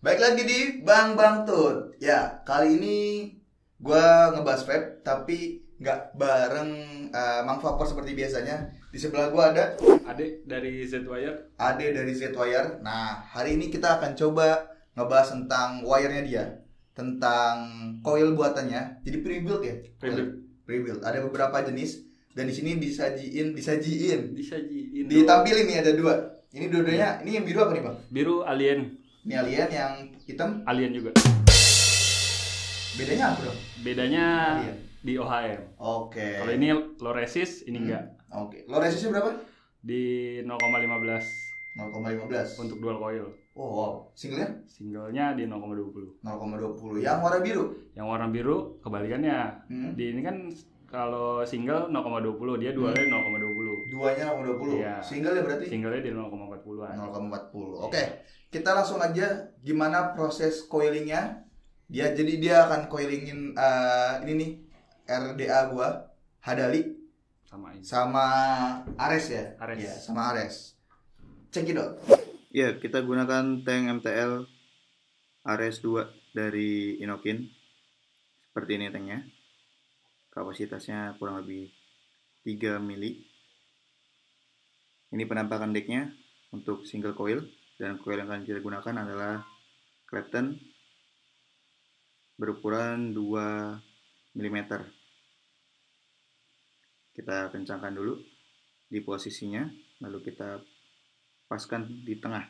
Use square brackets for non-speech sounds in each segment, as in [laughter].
Baik lagi di Bang Bang Tut. Ya, kali ini gua ngebahas vape tapi nggak bareng eh, Mang Vapor seperti biasanya. Di sebelah gua ada Adik dari Z-Wire Ade dari Z-Wire. Nah, hari ini kita akan coba ngebahas tentang wire-nya dia, tentang coil buatannya. Jadi pre-build ya? Pre-build. Pre-build. Ada beberapa jenis dan di sini disajiin, disajiin, disajiin ditampilin nih ada dua. Ini dua-duanya, ini yang biru apa nih bang? biru alien Ini alien yang hitam. alien juga Bedanya apa dong? bedanya Alien. di OHM Oke. kalau ini low resist ini Hmm. enggak Oke. Low resistnya berapa? di 0,15 0,15. untuk dual coil Oh, wow. Singlenya singlenya di 0,20 0,20. Yang warna biru. yang warna biru kebalikannya Hmm. di ini kan kalau single 0,20 dia dualnya 0,20 Duanya 0,20. Iya. Singlenya berarti singlenya di 0,40an 0,40. Oke. Kita langsung aja gimana proses coilingnya. Dia jadi dia akan coilingin eh, ini nih RDA gua Hadali sama ini sama Ares ya. Ares. Iya, sama Ares. Check it out. Ya, kita gunakan tank MTL Ares 2 dari Inokin. Seperti ini tanknya. Kapasitasnya kurang lebih 3 mili. Ini penampakan decknya untuk single coil dan coil yang akan kita gunakan adalah Clapton berukuran 2 mm. Kita kencangkan dulu di posisinya, lalu kita paskan di tengah.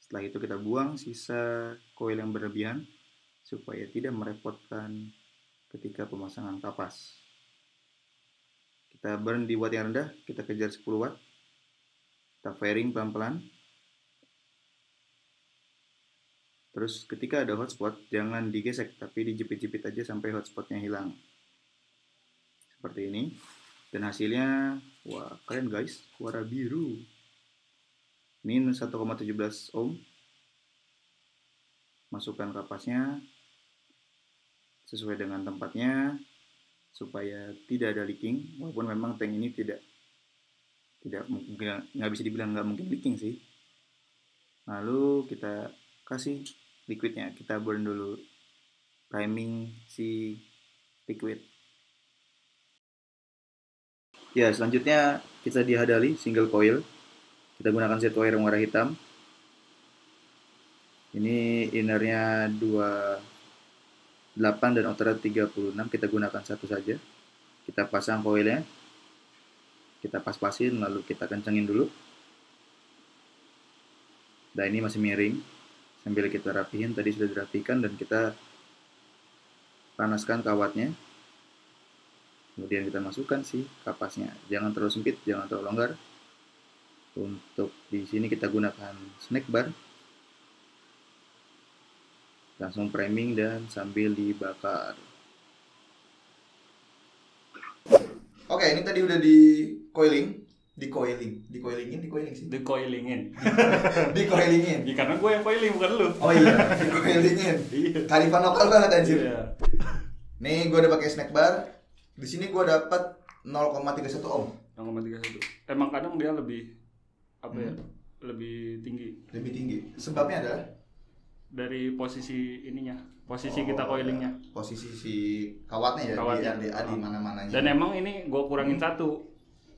Setelah itu kita buang sisa koil yang berlebihan supaya tidak merepotkan ketika pemasangan kapas. Kita burn di watt yang rendah, kita kejar 10 watt. Kita firing pelan-pelan. Terus ketika ada hotspot, jangan digesek, tapi dijepit-jepit aja sampai hotspotnya hilang. Seperti ini. Dan hasilnya, wah keren guys, warna biru. Ini 1,17 ohm. Masukkan kapasnya sesuai dengan tempatnya supaya tidak ada leaking. Walaupun memang tank ini tidak tidak mungkin nggak bisa dibilang nggak mungkin leaking sih. Lalu kita kasih liquidnya. Kita burn dulu priming si liquid. Ya, selanjutnya kita dihadali single coil. Kita gunakan set wire warna hitam. Ini innernya 28 dan outernya 36. Kita gunakan satu saja. Kita pasang coilnya. Kita pas-pasin lalu kita kencengin dulu. Nah ini masih miring. Sambil kita rapihin tadi sudah dirapikan dan kita panaskan kawatnya. Kemudian kita masukkan si kapasnya. Jangan terlalu sempit, jangan terlalu longgar. Untuk di sini kita gunakan snack bar. Langsung priming dan sambil dibakar. Oke, ini tadi udah di coiling, di coiling, di coilingin, di coiling sih. di coilingin [laughs] di coilingin. ya, karena gue yang coiling bukan lu Oh iya, di coilingin. [laughs] iya Kalifan lokal banget anjir. Iya. Nih, gue udah pakai snack bar. Di sini gue dapat 0,31 ohm. 0,31 emang kadang dia lebih apa ya Hmm. lebih tinggi Lebih tinggi. Sebabnya adalah dari posisi ininya posisi Oh, kita coilingnya posisi si kawatnya ya Kawatnya. di RDA di mana-mananya. dan emang ini gue kurangin satu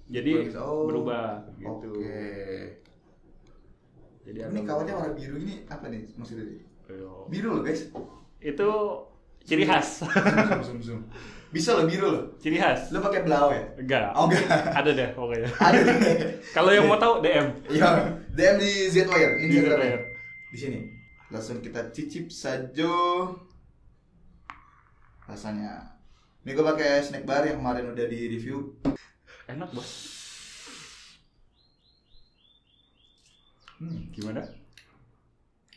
jadi oh, berubah gitu Oke. jadi Ini kawatnya warna biru ini apa nih maksudnya? Biru loh guys. itu ciri khas Zoom, zoom, zoom. Bisa loh biru loh. ciri khas Lo pakai blau ya? enggak Oh enggak. ada deh pokoknya [laughs] Ada kalau yang mau [laughs] tahu DM Iya, DM di Z-Wire, Di. Z-Wire. Di sini. Langsung kita cicip saja rasanya. Ini gue pakai snack bar yang kemarin udah di review. enak bos Hmm, gimana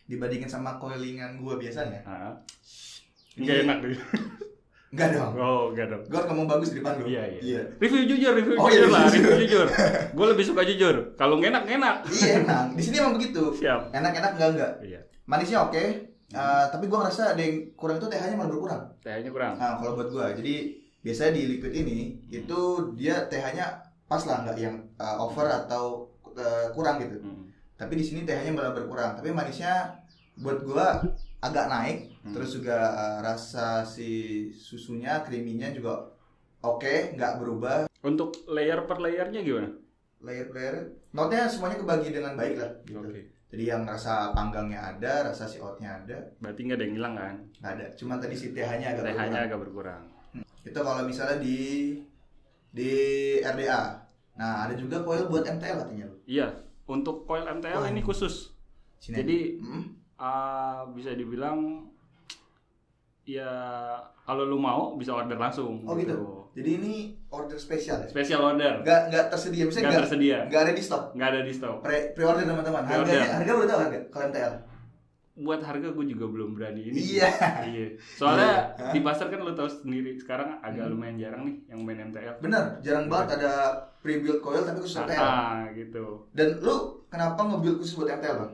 dibandingin sama coilingan gue biasanya. ah Ini- enggak enak deh Enggak dong. oh enggak dong Gue ngomong bagus di depan lu. Iya, iya. Iya. Review jujur, review Oh, jujur iya, lah, review jujur. Gue lebih suka jujur. Kalau enak, enak. Iya enak. Di sini emang begitu. Siap. Enak-enak enggak enggak. Iya. Manisnya oke, Uh, tapi gua ngerasa ada yang kurang itu TH-nya malah berkurang. TH-nya kurang. Nah, kalau buat gua, jadi biasanya di liquid ini itu dia TH-nya pas lah nggak yang uh, over atau uh, kurang gitu. Hmm. Tapi di sini TH-nya malah berkurang. Tapi manisnya buat gua agak naik. Hmm. Terus juga uh, rasa si susunya, creaminya juga oke, nggak berubah. Untuk layer per layernya gimana? Layer-layer, notnya semuanya kebagi dengan baik lah. Gitu. Oke. Jadi yang rasa panggangnya ada, rasa si oatnya ada, Berarti nggak ada yang hilang kan? nggak ada. Cuman tadi si TH-nya agak TH-nya berkurang. agak berkurang. Itu kalau misalnya di di RDA. Nah, ada juga coil buat MTL katanya. Iya, untuk coil MTL Wah. ini khusus. Sini. Jadi Hmm? Ah, bisa dibilang ya kalau lu mau bisa order langsung. Oh gitu. Jadi ini order spesial ya? Spesial order. Nggak nggak tersedia, misalnya Nggak nggak tersedia. nggak ada di stok. Nggak ada di stok. Pre pre order teman-teman. Harganya harga udah tahu harga kalau MTL. Buat harga gue juga belum berani ini. Iya. Iya. Soalnya Iya. di pasar kan lu tahu sendiri sekarang agak Hmm. lumayan jarang nih yang main MTL. Bener, jarang banget ada pre-build coil tapi khusus MTL. Ah, gitu. Dan lu kenapa nge-build khusus buat MTL, Bang?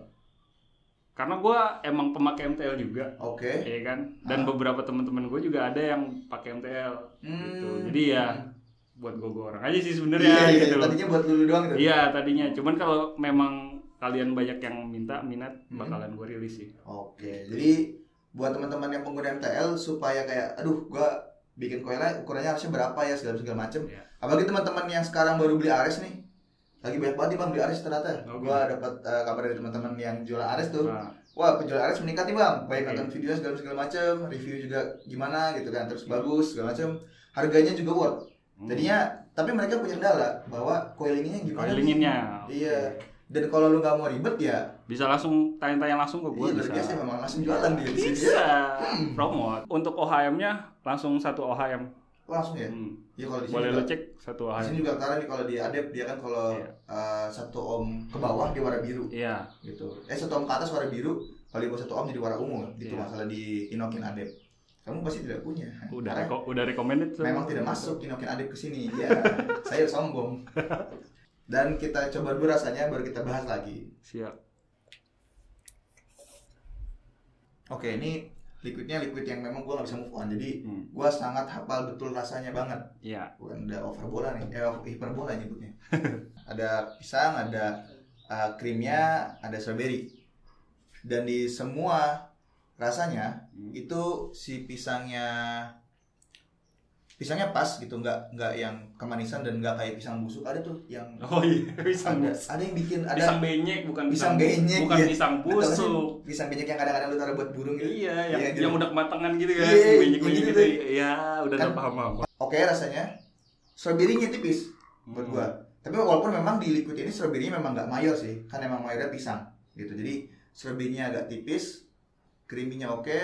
Karena gua emang pemakai MTL juga. Oke. Iya kan? Dan Ah. beberapa teman-teman gue juga ada yang pakai MTL gitu. Hmm. Jadi ya buat gue orang aja sih Iya, sebenarnya iya, gitu. loh. tadinya buat lu doang gitu. Iya tadinya, cuman kalau memang kalian banyak yang minta minat Hmm. bakalan gue rilis sih. Oke, jadi buat teman-teman yang pengguna MTL supaya kayak aduh gua bikin koilnya ukurannya harusnya berapa ya segala segala macem. Iya. Apalagi teman-teman yang sekarang baru beli Ares nih. Lagi banyak banget nih Bang beli Ares ternyata. Oke. Gua dapat eh, kabar dari teman-teman yang jual Ares tuh. Nah, Wah, penjual Ares meningkat nih Bang. Baik Oke. nonton video segala segala macem, review juga gimana gitu kan. Terus Iya. bagus segala macem. Harganya juga worth. hmm. Jadinya tapi mereka punya kendala bahwa coilinginnya gimana? Coilinginnya, Iya. oke. Dan kalau lu nggak mau ribet ya, bisa langsung tanya-tanya langsung ke gue iya, bisa. biasa memang langsung jualan dia di sini. Bisa promote. Untuk OHM-nya langsung satu OHM. Langsung ya. Hmm. Ya kalau di sini Boleh juga, lo cek satu di sini OHM. juga karena nih kalau di Adep dia kan kalau Iya. eh, satu ohm ke bawah dia warna biru Iya. gitu. Eh satu ohm ke atas warna biru, kalau di bawah satu ohm jadi warna ungu gitu Iya. masalah di Inokin Adep. Kamu pasti tidak punya. Udah reko- udah recommended memang tidak masuk Inokin Adep ke sini. Ya, [laughs] saya sombong. [laughs] Dan kita coba dulu rasanya baru kita bahas lagi. Siap. Oke, ini liquidnya liquid yang memang gua nggak bisa move on. Jadi Hmm. gua sangat hafal betul rasanya banget. Iya. bukan udah overbola nih eh over- hiperbola nyebutnya [laughs] ada pisang ada uh, krimnya ada strawberry dan di semua rasanya Hmm. itu si pisangnya pisangnya pas gitu nggak nggak yang kemanisan dan nggak kayak pisang busuk ada tuh yang Oh iya, [laughs] pisang ada, busuk. ada yang bikin ada Pisang benyek bukan pisang benyek, bukan iya. pisang busuk. pisang benyek yang kadang-kadang lu taruh buat burung gitu Iya, yang, Iya, gitu. yang udah kematangan gitu kan, Iya, benyek benyek gitu gitu. tuh. Iya, udah Kan- paham paham. oke rasanya strawberry-nya tipis buat Hmm. gua. Tapi walaupun memang di liquid ini strawberry-nya memang nggak mayor sih, kan emang mayornya pisang gitu. Jadi strawberry-nya agak tipis, creamy-nya oke,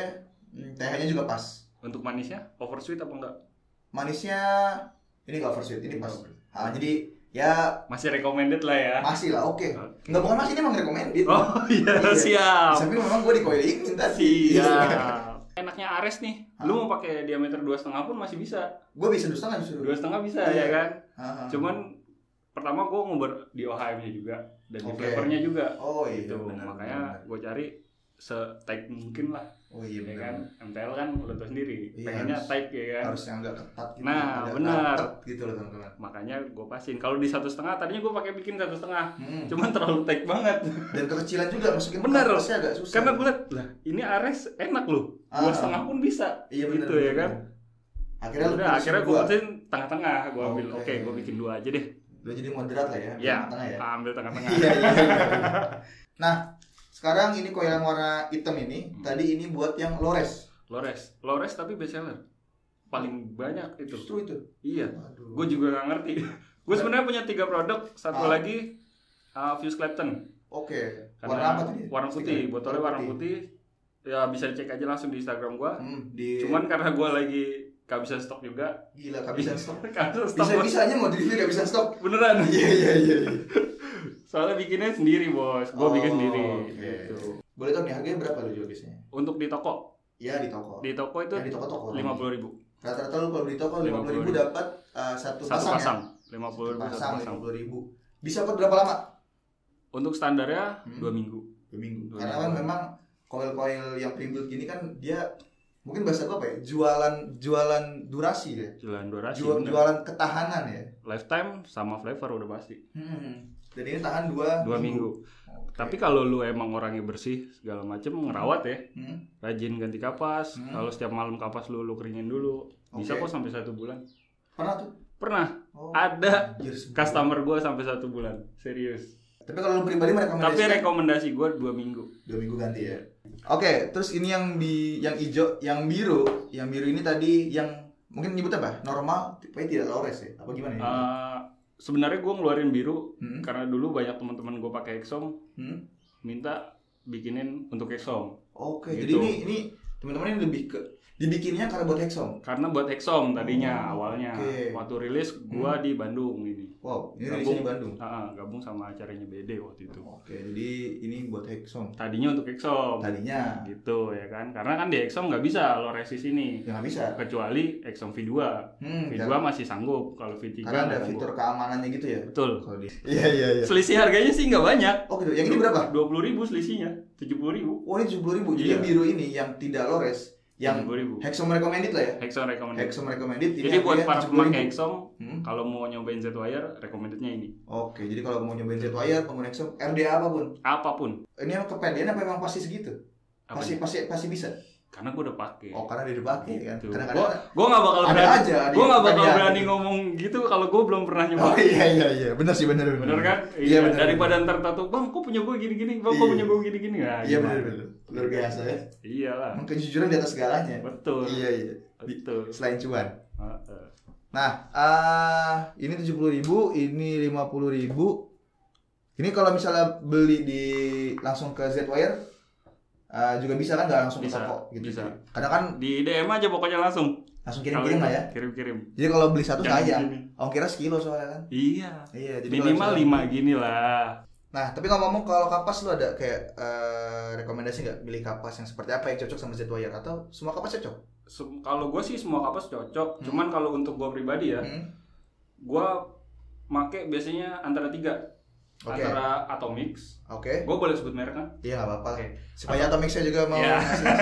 hmm, TH-nya juga pas. Untuk manisnya oversweet apa enggak? Manisnya ini nggak oversweet, ini pas. Ah, jadi ya Masih recommended lah ya. masih lah oke. Oke. Nggak bukan masih ini emang recommended. Oh iya, Iya. siap. Tapi memang gue di coilingin tadi. Siap. Enaknya Ares nih, Ah. lu mau pakai diameter dua setengah pun masih bisa. gue bisa dua setengah justru. Dua setengah bisa Iya. ya kan. Ah, ah. Cuman pertama gue ngobrol di OHM-nya juga dan di Oke. flavornya juga. oh iya gitu. Makanya gue cari se-tight mungkin lah, Oh iya ya benar. kan. MTL kan lo tau sendiri, Iya, pengennya harus- tight ya kan. Harus yang agak ketat gitu. Nah, benar. gitu loh teman-teman. Makanya gue pasin. Kalau di satu setengah, tadinya gue pakai bikin satu setengah, Hmm. cuman terlalu tight banget. Dan kekecilan juga masukin [laughs] Bener. kapasnya agak susah. Karena gue liat, lah ini Ares enak loh, dua Ah. setengah pun bisa. Iya benar. gitu ya kan. Akhirnya Udah, akhirnya gue dua. putusin tengah-tengah. Gue ambil, Oke. oke, gue bikin dua aja deh. Udah jadi moderat lah ya. Ya, Tengah ya. ambil tengah-tengah. Iya iya. iya. [laughs] nah, sekarang ini kok yang warna hitam ini, Hmm. tadi ini buat yang Lores. Lores, Lores tapi best seller. Paling banyak itu. Justru itu. Iya. Gue juga gak ngerti. [laughs] gue sebenarnya punya tiga produk. Satu Ah. lagi uh, Fuse Clapton. Oke. Karena Warna apa tadi? Warna putih. Stiker. Botolnya warna putih. Ya bisa dicek aja langsung di Instagram gue. Hmm, di Cuman karena gue lagi kehabisan stok juga. gila kehabisan stok. [laughs] kehabisan stok. Bisa bisanya mau di review kehabisan stok. Beneran. Iya iya iya. [laughs] Soalnya bikinnya sendiri bos. Gue Oh, bikin sendiri. oke. Gitu. Boleh tahu nih harganya berapa lu jual biasanya? Untuk di toko. Iya di toko. Di toko itu Ya, di toko-toko. lima puluh ribu. Rata-rata lu kalau di toko lima puluh ribu 50.000 dapat uh, satu, Satu pasang, pasang. ya. Lima puluh ribu pasang lima pasang. puluh ribu. Bisa buat berapa lama? Untuk standarnya Hmm. dua minggu. Dua minggu. Dua Karena kan memang coil-coil yang pre-built gini kan dia mungkin bahasa gua apa ya? Jualan jualan durasi ya. Jualan durasi. Jual, bener. jualan ketahanan ya. Lifetime sama flavor udah pasti. Hmm. Dan ini tahan dua, Dua minggu. Oke. Tapi kalau lu emang orangnya bersih segala macem ngerawat ya, Hmm. rajin ganti kapas. Hmm. Kalau setiap malam kapas lu lu keringin dulu, bisa Oke. kok sampai satu bulan. Pernah tuh? Pernah Oh, Ada anjir, customer gua sampai satu bulan, serius. Tapi kalau lu pribadi merekomendasikan Tapi rekomendasi gua dua minggu. dua minggu ganti ya. Oke, terus ini yang di yang hijau, yang biru, yang biru ini tadi yang mungkin nyebut apa? Normal, tapi tidak lores ya? Apa gimana ya? Eh, sebenarnya gua ngeluarin biru Hmm. karena dulu banyak teman-teman gua pakai Exom Hmm? minta bikinin untuk Exom. Oke, Gitu. jadi ini ini teman-teman ini lebih ke dibikinnya karena buat Hexom. Karena buat Exom tadinya Oh, awalnya. oke. Waktu rilis gua di Bandung ini. Wow, ini Gabung. di Bandung. Ah, gabung sama acaranya BD waktu itu. Oke, jadi ini buat Hexom. Tadinya untuk Exom. Tadinya Gitu ya kan. Karena kan di Exom nggak bisa lo resis ini. ya nggak bisa. Kecuali Exom V2. Hmm, V2 masih sanggup. Kalau V3 karena ada sanggup. fitur keamanannya gitu ya. Betul. Kalau di [laughs] Iya, iya, iya. Selisih harganya sih nggak banyak. Oh gitu. Yang ini berapa? 20 ribu selisihnya. 70 ribu. Oh, ini 70.000. Jadi Iya. yang biru ini yang tidak lores, yang 70 ribu. Hexom recommended lah ya. Exom recommended. Hexom recommended ini Jadi buat para 70.000. pemakai Exom, Hmm. kalau mau nyobain Z-Wire, recommendednya ini. Oke, jadi kalau mau nyobain Z-Wire, pengguna Hexom, RDA apa pun. Apa pun. Ini yang kepedean apa memang pasti segitu? Pasti pasti pasti bisa. Karena gue udah pakai. Oh, karena dia dipakai kan. Gitu. Kadang-kadang Gua gua nggak bakal ada berani. aja Gua nggak bakal kepedean berani ngomong gitu kalau gue belum pernah nyoba. Oh iya iya iya, benar sih benar Bener kan? Iya benar. Daripada ntar tato, bang, kok punya gue gini-gini, bang, kok Iya. punya gue gini-gini, nah, Iya benar benar. Luar biasa ya. Iyalah, Emang kejujuran di atas segalanya. betul, Iya iya. betul. Selain cuan. Heeh. Nah, ah ini 70.000, ini 50.000. Ini kalau misalnya beli di langsung ke Z-Wire ah, juga bisa kan nggak langsung Bisa, ke toko gitu. bisa. Kadang kan Di DM aja pokoknya langsung. langsung kirim-kirim lah ya. Kirim-kirim. Jadi kalau beli satu. Oh kira sekilo soalnya kan. Iya. Iya, jadi Minimal 5 gini lah. Nah, tapi ngomong-ngomong kalau kapas lu ada kayak eh, rekomendasi nggak beli kapas yang seperti apa yang cocok sama Z-Wire atau semua kapas cocok? Sem- kalau gue sih semua kapas cocok. Hmm. Cuman kalau untuk gue pribadi ya, Hmm? gue make biasanya antara tiga. Oke. Antara Atomix. Oke. Gue boleh sebut merek kan? Iya nggak apa-apa. Oke. Supaya Atomixnya juga mau Iya. ngasih. [laughs]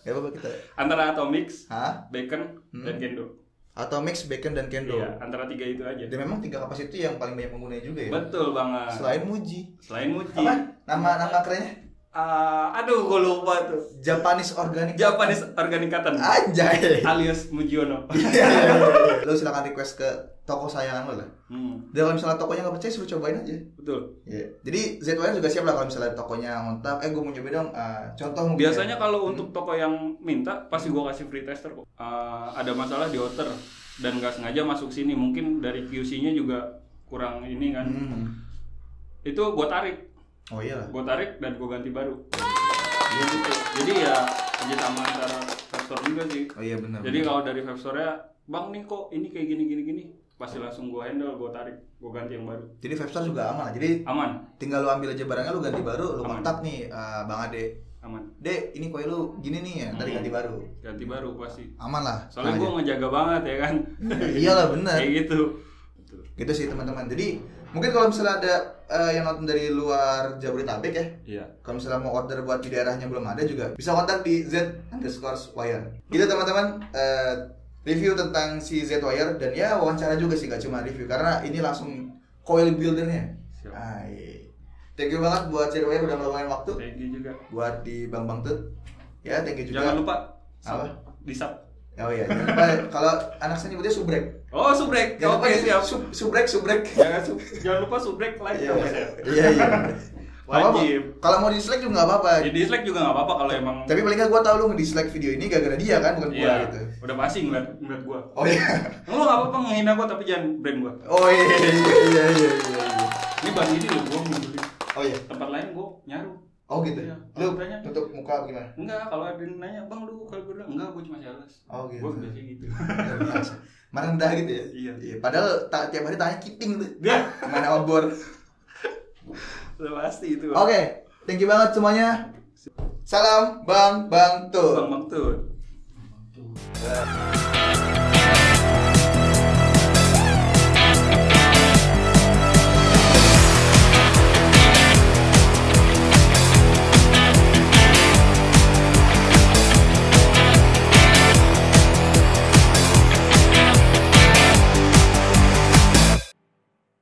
Ya apa kita? Antara Atomix, Hah? Bacon, Hmm. dan Kendo. Atomix, Bacon dan Kendo. Iya, antara tiga itu aja. Dan memang tiga kapas itu yang paling banyak penggunanya juga ya. Betul banget. Selain Muji. Selain Muji. Apa? Nama nama kerennya? Ah, aduh, gue lupa tuh. Japanese Organic. Japanese Organic Cotton. Anjay. alias Mujiono. [laughs] Iya, iya, iya. Lo silakan request ke toko sayangan lo lah. Hmm, Dan kalau misalnya tokonya nggak percaya, suruh cobain aja. betul. Iya. Jadi ZWR juga siap lah kalau misalnya tokonya ngontak, eh gue mau nyobain dong. ah, contoh mungkin Biasanya ya. kalau untuk toko yang minta pasti gua kasih free tester kok. Ah, ada masalah di outer dan nggak sengaja masuk sini, mungkin dari QC-nya juga kurang ini kan. Hmm. Itu gua tarik, Oh iya gua tarik dan gua ganti baru. Iya gitu. Jadi ya kerja sama antara web store juga sih. Oh iya benar. Jadi kalau dari web store-nya, "Bang, nih kok ini kayak gini gini gini." Pasti langsung gua handle, gua tarik, gua ganti yang baru. Jadi Vapstar juga aman lah. Jadi Aman, tinggal lu ambil aja barangnya, lu ganti baru, lu Aman. kontak nih ah, Bang Ade. aman. Dek, ini kue lu gini nih ya, tadi Hmm. ganti baru. Ganti baru pasti. Aman lah. Soalnya gua ngejaga banget ya kan. [laughs] Iyalah bener. Kayak gitu. Gitu sih teman-teman. Jadi mungkin kalau misalnya ada eh, yang nonton dari luar Jabodetabek ya, Iya. kalau misalnya mau order buat di daerahnya belum ada juga bisa kontak di Z underscore wire. Gitu teman-teman. Eh, review tentang si Z wire dan ya wawancara juga sih gak cuma review karena ini langsung coil buildernya. Siap. Ah, iya. Thank you banget buat Z wire udah meluangkan waktu Thank you juga. buat di Bang Bang Tut. Ya, thank you juga. Jangan lupa Apa? Di sub. Oh iya, jangan lupa kalau anak saya nyebutnya subrek. Oh, subrek. Jangan Oke, lupa siap. sub, subrek, subrek. Jangan sub jangan lupa subrek like Iya, iya. Iya, iya. Wajib. Kalau mau dislike juga nggak apa-apa. Ya, dislike juga nggak apa-apa kalau emang Tapi paling nggak gue tau lu nge-dislike video ini gara-gara dia kan, bukan gua Iya, gitu. udah pasti ngeliat ngeliat gua. Oh iya. Lu nggak apa-apa ngehina gua tapi jangan brand gua. Oh iya iya iya iya iya. iya. Ini bang ini loh gua beli. Oh iya. Tempat lain gua nyaru. Oh gitu. Iya. Lu tanya, tutup muka gimana? Enggak, kalau ada yang nanya, "Bang, lu kalau gue bilang enggak, gue cuma jelas." Oh gitu. Gue biasanya gitu. [laughs] Merendah gitu ya? Iya. iya. Padahal ta tiap hari tanya kiting tuh. Dia mana obor. [laughs] Lu pasti itu. Oke, okay. thank you banget semuanya. Salam Bang Bang Tun. Bang Bang Bang Bang